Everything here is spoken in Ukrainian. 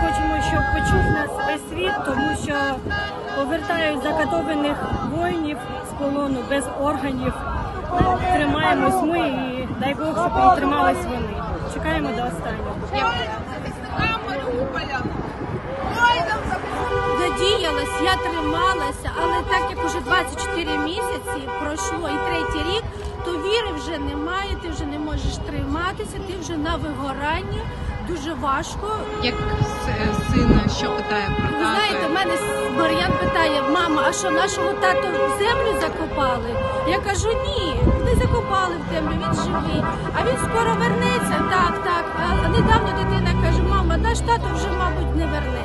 Хочемо, щоб почув нас весь світ, тому що повертають закатованих воїнів з полону без органів. Тримаємось ми і дай Бог, щоб тримались вони. Чекаємо до останнього. Надіялась, я трималася, але так як уже 24 місяці пройшло і третій рік, то віри вже немає, ти вже не можеш триматися, ти вже на вигоранні, дуже важко. Як син що питає про Ви знаєте, в мене Мар'ян питає, мама, а що нашого тату в землю закопали? Я кажу, ні, не закопали в землю, він живий. А він скоро вернеться. Так, так. А недавно дитина каже, мама, наш тато вже, мабуть, не вернеться.